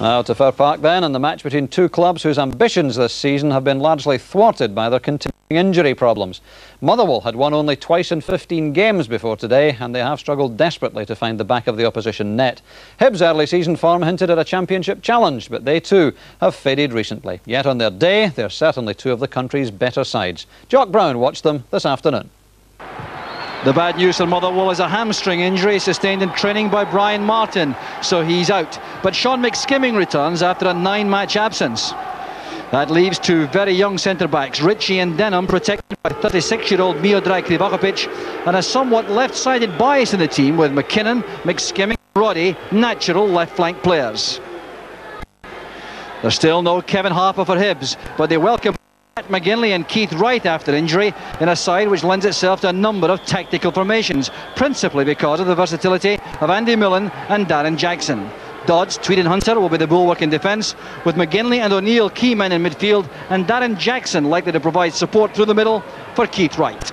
Now to Fir Park then, and the match between two clubs whose ambitions this season have been largely thwarted by their continuing injury problems. Motherwell had won only twice in 15 games before today, and they have struggled desperately to find the back of the opposition net. Hibs' early season form hinted at a championship challenge, but they too have faded recently. Yet on their day, they're certainly two of the country's better sides. Jock Brown watched them this afternoon. The bad news for Motherwell is a hamstring injury sustained in training by Brian Martin, so he's out. But Shaun McSkimming returns after a nine-match absence. That leaves two very young centre-backs, Ritchie and Denham, protected by 36-year-old Miodrag Krivokapic, and a somewhat left-sided bias in the team with McKinnon, McSkimming, Roddie, natural left-flank players. There's still no Kevin Harper for Hibs, but they welcome McGinlay and Keith Wright after injury in a side which lends itself to a number of tactical formations, principally because of the versatility of Andy Millen and Darren Jackson. Dodds, Tweed and Hunter will be the bulwark in defence, with McGinlay and O'Neill key men in midfield, and Darren Jackson likely to provide support through the middle for Keith Wright.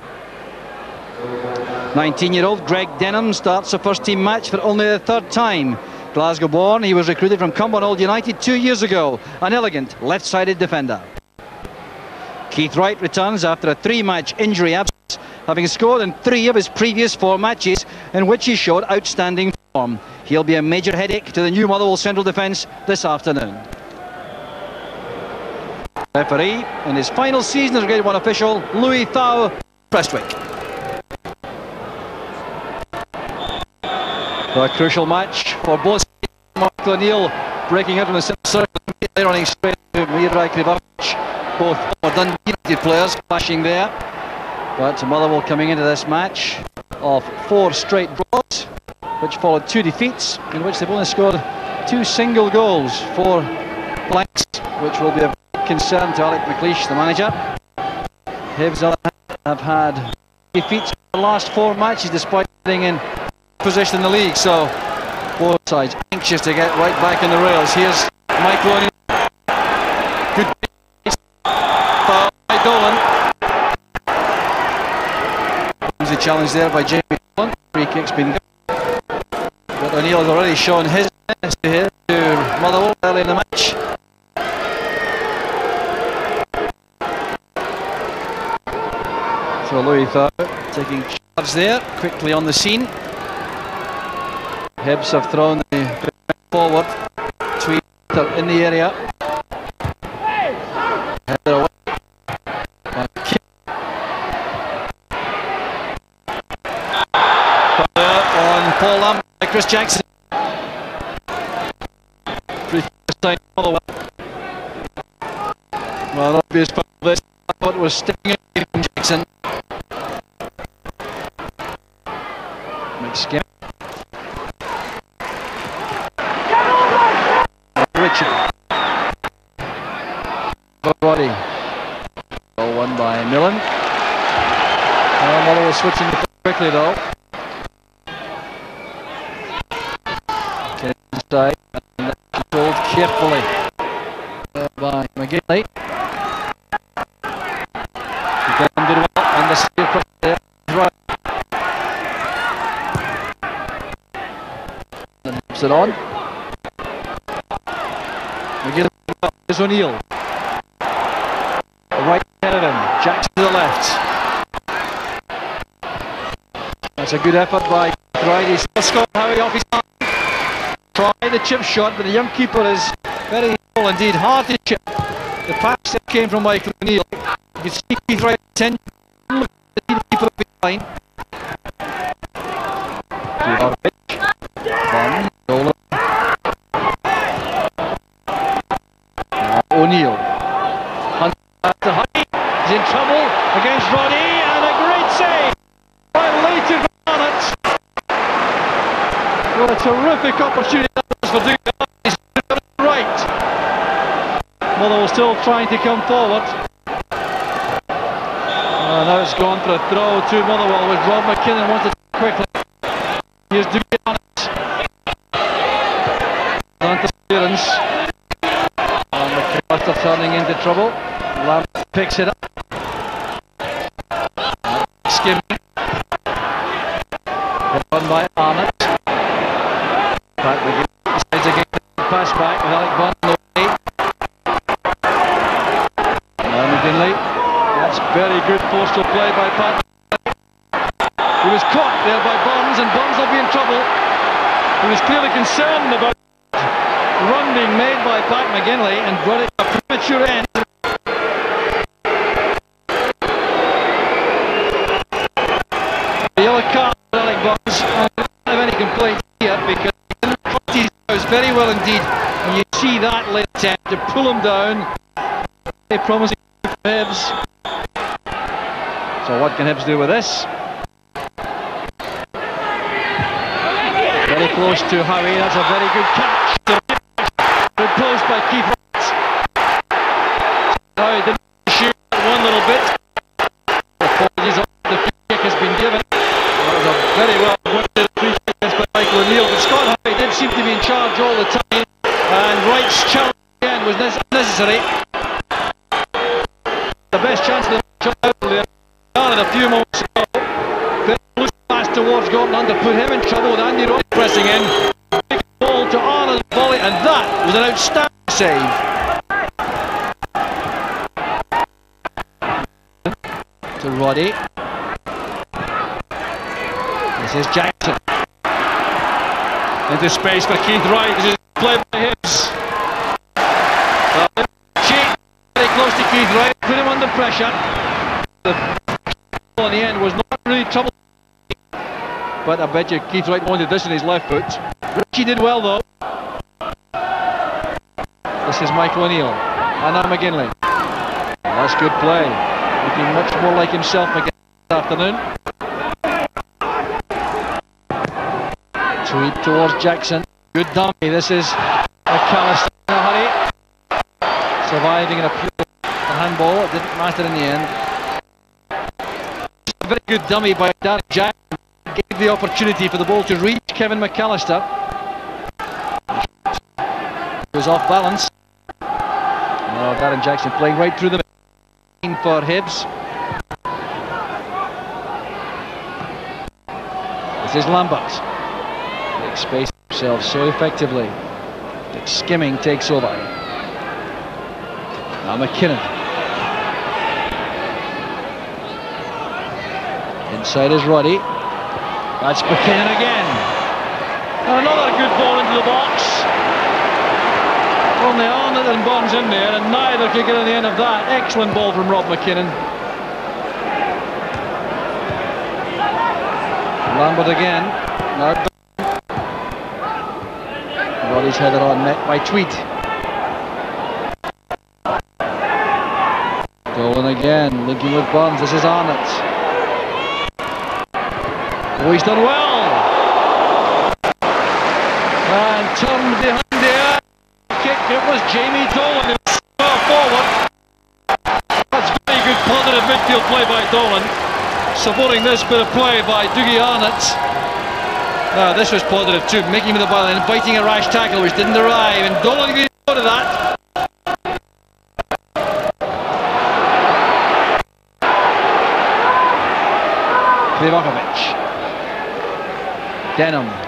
19-year-old Greg Denham starts a first-team match for only the third time. Glasgow born, he was recruited from Cumbernauld United two years ago, an elegant left-sided defender. Keith Wright returns after a three-match injury absence, having scored in three of his previous four matches in which he showed outstanding form. He'll be a major headache to the new Motherwell central defence this afternoon. Referee in his final season as a Grade 1 official, Louis Thow Prestwick. A crucial match for both Mark O'Neill breaking out from the centre circle, running straight to Miodrag Krivokapic both Dundee United players clashing there. But Motherwell coming into this match of four straight draws, which followed two defeats, in which they've only scored two single goals, four blanks, which will be a concern to Alec McLeish, the manager. Hibs have had defeats in the last four matches, despite being in position in the league. So both sides anxious to get right back in the rails. Here's Michael O'Neill. Dolan. There's a challenge there by Jamie Dolan. Free kick's been given. But O'Neill has already shown his best here to Motherwell early in the match. So Louis Thow taking charge there, quickly on the scene. Hibs have thrown the forward. Tweed in the area. Chris Jackson. Well, obvious part of this, thought was sticking from Jackson. McSkim. Richard. Body. Well won by Millen. Well, Motherwell switching quickly though. Controlled by McGinlay. Again did well uh, and the steer across there right. And helps it on. McGinlay is O'Neill. Right him. Jackson to the left. That's a good effort by still scored Howie off his arm try the chip shot, but the young keeper is very able indeed. Hard to chip. The pass that came from Michael O'Neill. You can see Keith Wright attention. The keeper behind. O'Neill. He's in trouble against Roddie and a great save by Leighton Barnett. What a terrific opportunity still trying to come forward. Uh, now it's gone for a throw to Motherwell with Rob McKinnon wanted to quickly. Here's it. Interference. And McAllister turning into trouble. Lamb picks it up. The yellow card for Alec Burns. I don't have any complaints here because he goes very well indeed. And you see that late attempt to pull him down. They promising for Hibs. So what can Hibs do with this? Very close to Howie. That's a very good catch. Save. To Roddie. This is Jackson. Into space for Keith Wright. This is played by Hibs. Cheat uh, very close to Keith Wright. Put him under pressure. The in the end was not really trouble. But I bet you Keith Wright wanted this in his left foot. Ritchie did well though. This is Michael O'Neill. And now McGinlay. That's good play. Looking much more like himself again this afternoon. Tweed towards Jackson. Good dummy. This is McAllister in a. Surviving appeal handball. It didn't matter in the end. A Very good dummy by Darren Jackson. Gave the opportunity for the ball to reach Kevin McAllister. He was off balance. Now Darren Jackson playing right through the middle for Hibs. This is Lambert. Big space himself so effectively. Big skimming takes over. Now McKinnon. Inside is Roddie. That's McKinnon again. And another good ball into the box. Only Arnott and Bonds in there, and neither could get on the end of that. Excellent ball from Rob McKinnon. Lambert again. Now Roddie's header on net by Tweed. Dolan again, linking with Bonds. This is Arnott. Oh, he's done well. And turned behind it was Jamie Dolan forward. That's very good positive midfield play by Dolan. Supporting this bit of play by Dougie Arnott. Now this was positive too, making him the ball and inviting a rash tackle which didn't arrive. And Dolan getting out of that. Krivokapic. Denham.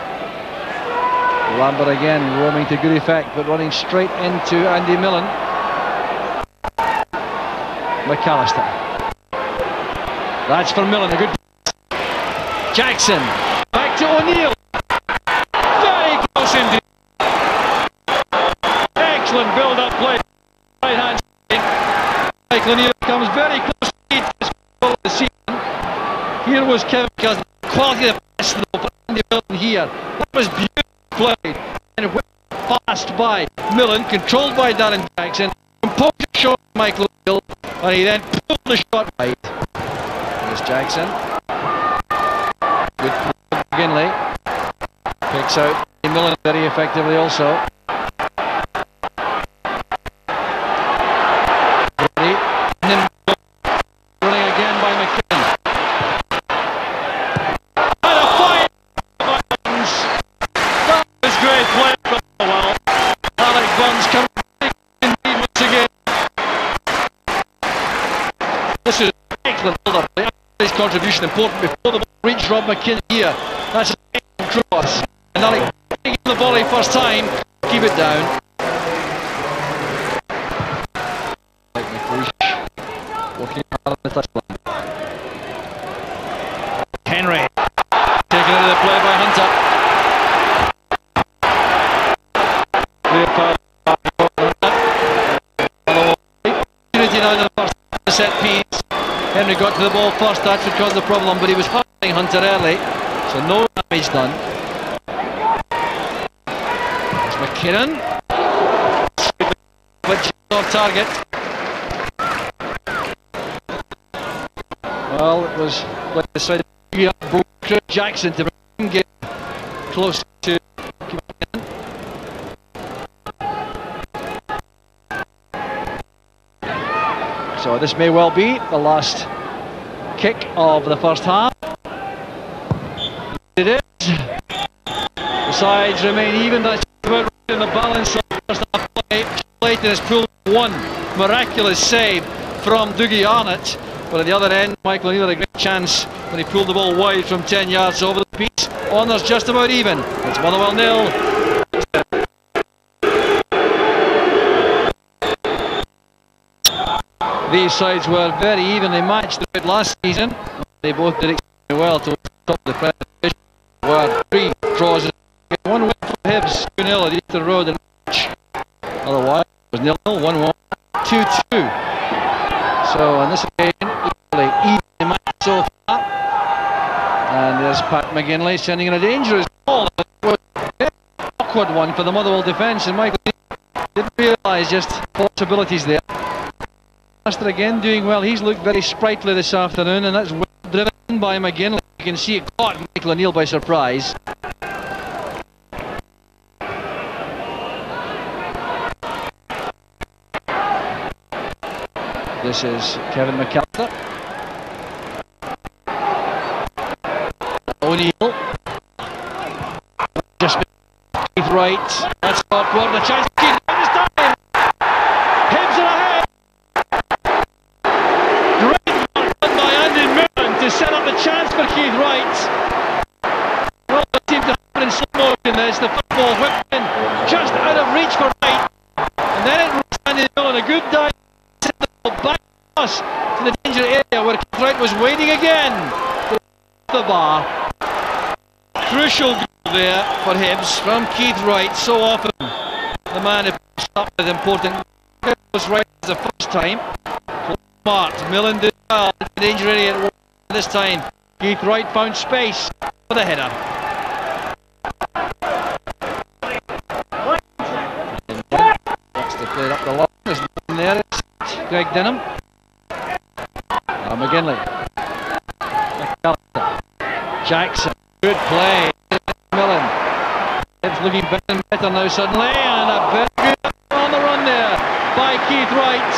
Lambert again roaming to good effect but running straight into Andy Millen. McAllister. That's for Millen, a good Jackson. Back to O'Neill. Very close indeed. Excellent build-up play. Right hand. Michael O'Neill comes very close to the season. Here was Kevin Cousins. Quality of the pass though. Andy Millen here. That was beautifully played and went fast by Millen, controlled by Darren Jackson, composed shot Michael O'Neill, and he then pulled the shot right. There's Jackson. Good play McGinlay. Picks out Millen very effectively also. contribution important before the ball reached Rob McKinnon here. That's a cross. And Alec in the volley first time. Keep it down. Hendry. Taken into the play by Hunter. The set piece. Hendry got to the ball first, that's what caused the problem, but he was hurting Hunter early, so no damage done. There's McKinnon. But off target. Well, it was like decided Chris Jackson to bring get close to So this may well be the last kick of the first half. It is. The sides remain even. That's about in the balance of the first half play. Clayton has pulled one miraculous save from Dougie Arnott. But at the other end, Michael O'Neill had a great chance when he pulled the ball wide from 10 yards over the piece. Honours just about even. It's Motherwell nil. These sides were very evenly matched last season. They both did extremely well to top the presentation. Were three draws. One win for Hibs, 2 0 at Easter Road and Otherwise, it was nil 0, 1 1, 2 2. So, on this occasion, equally evenly matched so far. And there's Pat McGinlay sending in a dangerous ball. Awkward one for the Motherwell defence, and Michael didn't realise just possibilities there. Master again doing well. He's looked very sprightly this afternoon, and that's well driven by McGinlay. You can see it caught Michael O'Neill by surprise. This is Kevin McAllister. O'Neill. Just Keith Wright. That's awkward. The chance. Bar. Crucial goal there for Hibs from Keith Wright. So often the man who up with important was right the first time. Smart. Millen did well. Danger area this time. Keith Wright found space for the header. Up the line. There's there. Greg Denham. Uh, McGinlay. Jackson. Good play. Millen. It's looking better and better now suddenly. And a very good on the run there by Keith Wright.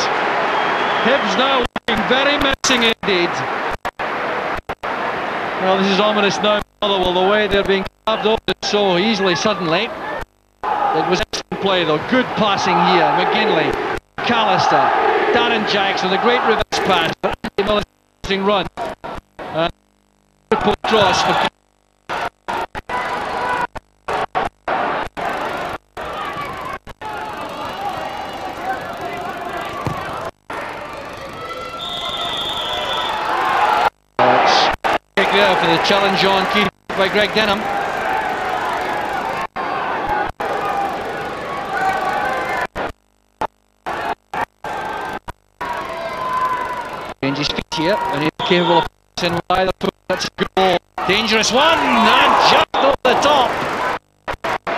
Hibs now looking very menacing indeed. Well, this is ominous now, Motherwell, the way they're being carved open so easily suddenly. It was excellent play though. Good passing here. McGinlay. McAllister. Darren Jackson, a great reverse pass, but Andy Millen's run. Uh, cross for for the challenge on key by Greg Denham. Changes feet here, and he's capable of foot. That's a. Dangerous one, and just over the top.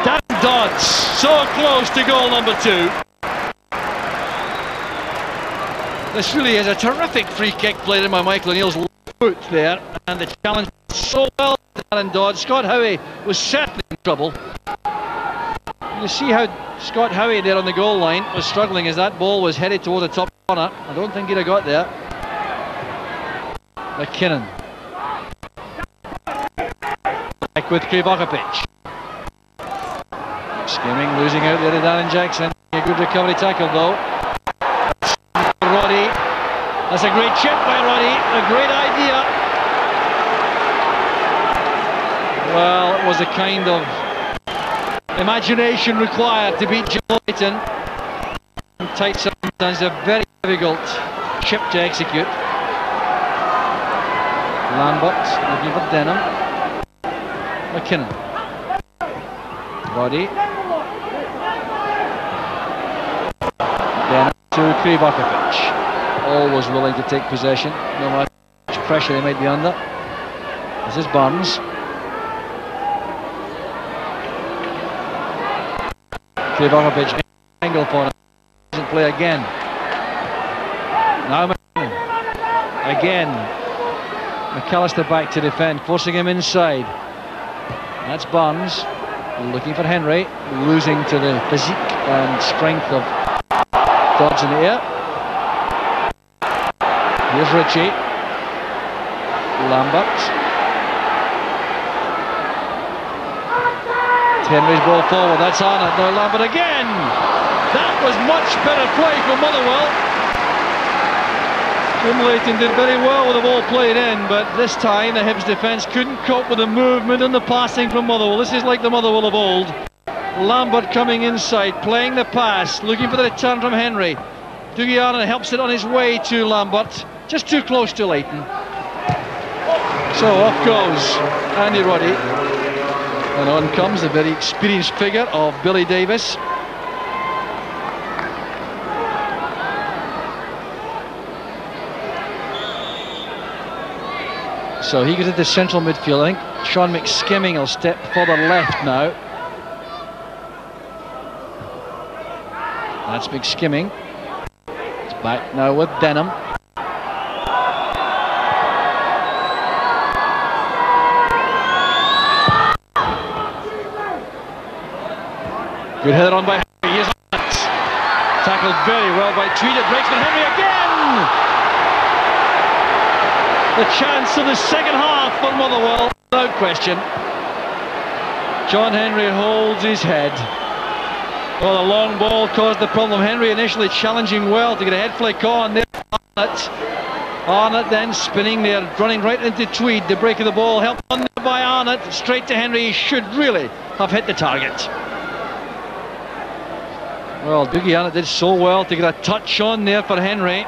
Dan Dodds, so close to goal number two. This really is a terrific free kick played in by Michael O'Neill's foot there, and the challenge so well Darren Dodds. Scott Howie was certainly in trouble. You see how Scott Howie there on the goal line was struggling as that ball was headed toward the top corner. I don't think he'd have got there. McKinnon. Back with Krivokapic. Skimming, losing out there to Darren Jackson. A good recovery tackle though. Roddie. That's a great chip by Roddie. A great idea. Well, it was a kind of imagination required to beat Joe Leighton. Tight circumstances, a very difficult chip to execute. Lambert looking for Denham. McKinnon. Body. Denham to Krivokapic. Always willing to take possession, no matter how much pressure they might be under. This is Burns. Krivokapic angle for him. Doesn't play again. Now McKinnon. Again. McAllister back to defend, forcing him inside. That's Barnes looking for Hendry, losing to the physique and strength of Dodds in the air. Here's Ritchie. Lambert. Hendry's ball forward, that's it. Now Lambert again. That was much better play from Motherwell. Leighton did very well with the ball played in, but this time the Hibs defence couldn't cope with the movement and the passing from Motherwell. This is like the Motherwell of old. Lambert coming inside, playing the pass, looking for the return from Hendry. Dougie helps it on his way to Lambert, just too close to Leighton. So off goes Andy Roddie. And on comes the very experienced figure of Billy Davies. So he goes into central midfield. I think Sean McSkimming will step further left now. That's McSkimming. It's back now with Denham. Good header on by Hendry. Here's Tackled very well by Tweed. It breaks, but Hendry again! The chance of the second half for Motherwell, no question. John Hendry holds his head. Well, the long ball caused the problem. Hendry initially challenging well to get a head flick on. There, Arnott. Arnott then spinning there, running right into Tweed. The break of the ball helped on by Arnott. Straight to Hendry. He should really have hit the target. Well, Dougie Arnott did so well to get a touch on there for Hendry.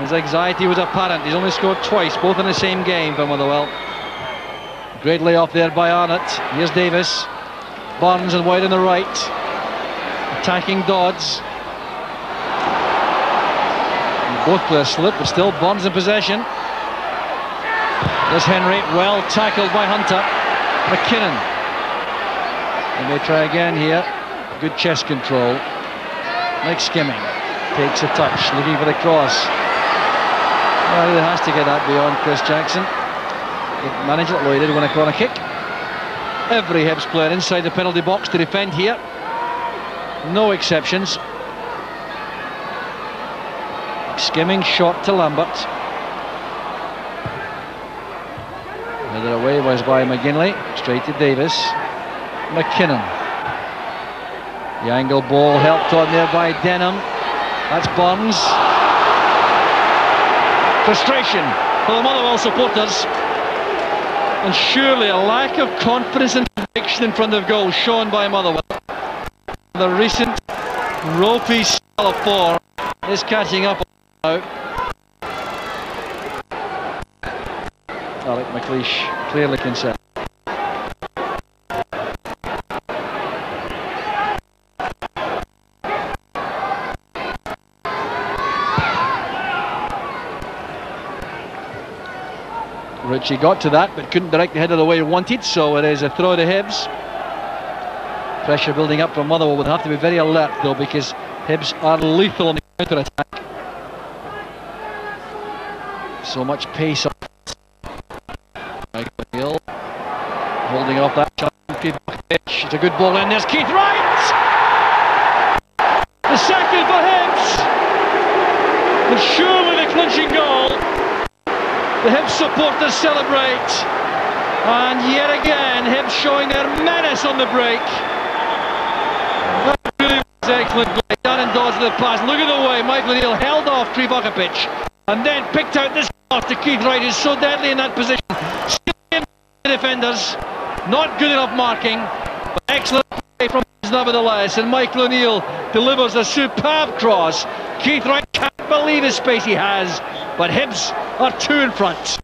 His anxiety was apparent. He's only scored twice, both in the same game for Motherwell. Great layoff there by Arnott. Here's Davies. Barnes and wide on the right. Attacking Dodds. Both players slip, but still Barnes in possession. There's Hendry, well tackled by Hunter. McKinnon. And They try again here. Good chest control. McSkimming takes a touch, looking for the cross. Well, he has to get that beyond Chris Jackson. The manager, although he did win a corner kick. Every Hibs player inside the penalty box to defend here. No exceptions. Skimming shot to Lambert. Headed away was by McGinlay. Straight to Davies. McKinnon. The angle ball helped on there by Denham. That's Burns. Frustration for the Motherwell supporters. And surely a lack of confidence and conviction in front of goal shown by Motherwell. The recent ropey spell of four is catching up now. Alec McLeish clearly concerned. Ritchie got to that but couldn't direct the header the way he wanted, so it is a throw to Hibs. Pressure building up from Motherwell would have to be very alert though because Hibs are lethal on the counter attack. So much pace up. Michael O'Neill holding off that shot. It's a good ball in. There's Keith Wright! The second for surely the goal. The Hibs supporters celebrate. And yet again, Hibs showing their menace on the break. That really was excellent play. Darren Dodds the pass. Look at the way Michael O'Neill held off Krivokapic and then picked out this pass to Keith Wright, who's so deadly in that position. Still defenders. Not good enough marking, but excellent play from Hibs nevertheless. And Michael O'Neill delivers a superb cross. Keith Wright can't believe the space he has but Hibs are two in front.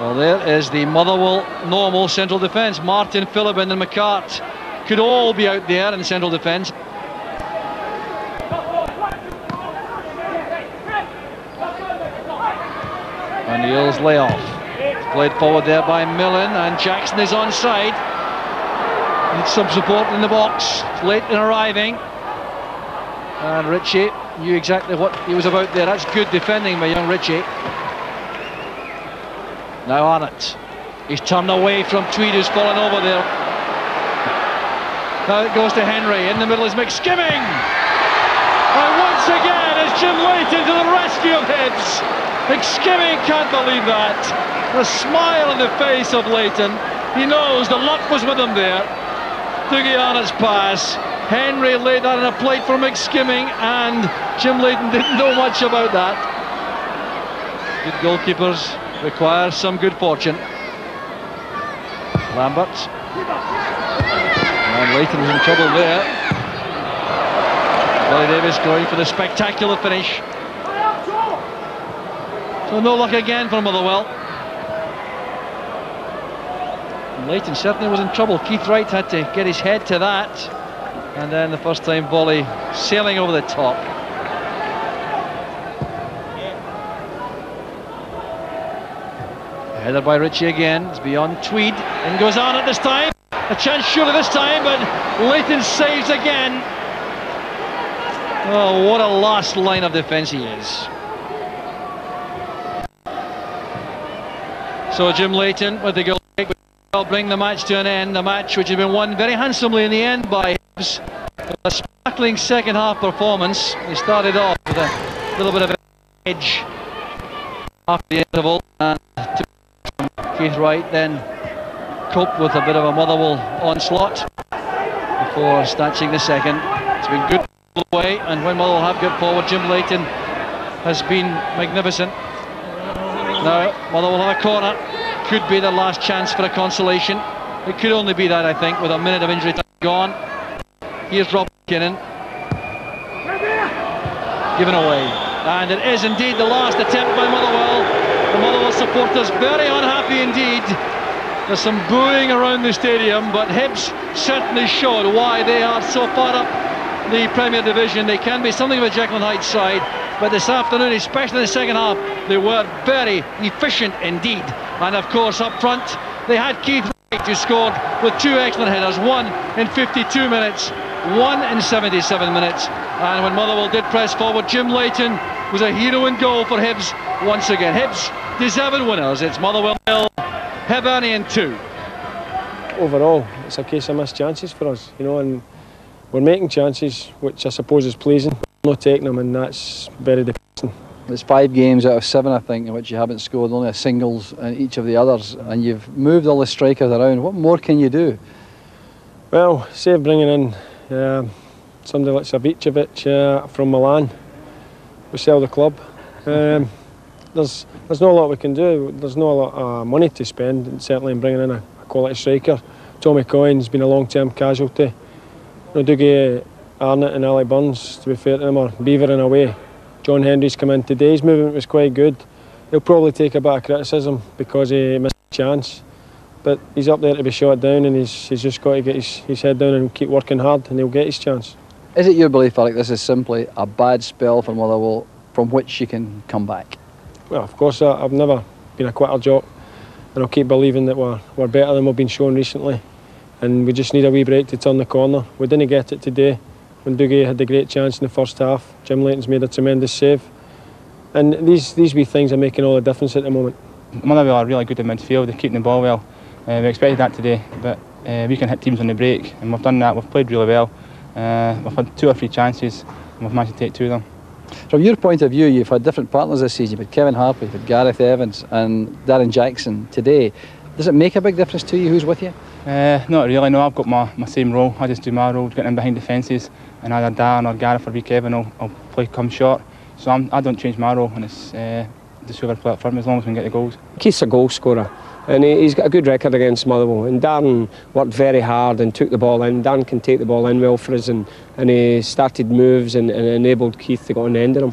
Well, there is the Motherwell normal central defence. Martin, Philliben and McCart could all be out there in central defence. O'Neill's layoff. Played forward there by Millen and Jackson is onside. Needs some support in the box. Late in arriving. And Ritchie knew exactly what he was about there. That's good defending by young Ritchie. Now Arnott. He's turned away from Tweed who's fallen over there. Now it goes to Hendry. In the middle is McSkimming. And once again it's Jim Leighton to the rescue of Hibs. McSkimming can't believe that. The smile on the face of Leighton. He knows the luck was with him there. Dougie Arnott's pass. Hendry laid that on a plate for McSkimming and Jim Leighton didn't know much about that. Good goalkeepers require some good fortune. Lambert. And Leighton's in trouble there. Billy Davies going for the spectacular finish. So no luck again for Motherwell. Leighton certainly was in trouble. Keith Wright had to get his head to that. And then the first time volley sailing over the top. Header by Ritchie again. It's beyond Tweed. And goes on at this time. A chance surely this time, but Leighton saves again. Oh, what a last line of defence he is. So Jim Leighton with the goal will bring the match to an end. The match which has been won very handsomely in the end by A sparkling second half performance. He started off with a little bit of an edge after the interval and Keith Wright then coped with a bit of a Motherwell onslaught before snatching the second. It's been good all the way and when Motherwell have got forward Jim Leighton has been magnificent. Now Motherwell have a corner could be the last chance for a consolation. It could only be that, I think, with a minute of injury time gone. Here's Rob McKinnon. Given away. And it is indeed the last attempt by Motherwell. The Motherwell supporters very unhappy indeed. There's some booing around the stadium, but Hibs certainly showed why they are so far up the Premier Division. They can be something of a Jekyll and Hyde side, but this afternoon, especially in the second half, they were very efficient indeed. And of course, up front, they had Keith Wright, who scored with two excellent headers, one in 52 minutes, one in 77 minutes. And when Motherwell did press forward, Jim Leighton was a hero in goal for Hibs once again. Hibs deserved winners. It's Motherwell nil, Hibernian two. Overall, it's a case of missed chances for us, you know, and we're making chances, which I suppose is pleasing, but not taking them, and that's very depressing. It's five games out of seven, I think, in which you haven't scored only a singles in each of the others, and you've moved all the strikers around. What more can you do? Well, say bringing in uh, somebody like Savicevic uh, from Milan, we sell the club. Um, there's there's not a lot we can do. There's not a lot of money to spend, certainly in bringing in a, a quality striker. Tommy Coyne's been a long-term casualty. You know, Dougie Arnott and Ali Burns, to be fair to them, are beavering away. John Hendry's come in today. His movement was quite good. He'll probably take a bit of criticism because he missed a chance. But he's up there to be shot down and he's, he's just got to get his, his head down and keep working hard and he'll get his chance. Is it your belief, Alec, this is simply a bad spell for Motherwell from which you can come back? Well, of course, I, I've never been a quitter jock and I'll keep believing that we're, we're better than we've been shown recently and we just need a wee break to turn the corner. We didn't get it today when Dougie had the great chance in the first half. Jim Leighton's made a tremendous save. And these, these wee things are making all the difference at the moment. Motherwell are really good in midfield, they're keeping the ball well. Uh, we expected that today, but uh, we can hit teams on the break, and we've done that. We've played really well. Uh, we've had two or three chances, and we've managed to take two of them. From your point of view, you've had different partners this season. You've had Kevin Harper, you've had Gareth Evans, and Darren Jackson today. Does it make a big difference to you who's with you? Uh, not really, no. I've got my, my same role. I just do my role, getting in behind the fences, and either Darren or Gareth or wee Kevin will, will play come short. So I'm, I do not change my role, and it's uh, just whoever play up for me as long as we can get the goals. Keith's a goal scorer and he's got a good record against Motherwell. And Darren worked very hard and took the ball in. Darren can take the ball in well for us, and, and he started moves and, and enabled Keith to get on the end of him.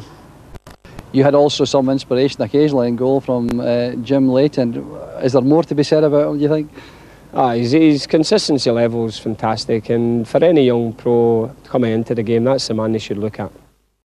You had also some inspiration occasionally in goal from uh, Jim Leighton. Is there more to be said about him, do you think? Ah, his, his consistency level is fantastic, and for any young pro coming into the game, that's the man they should look at.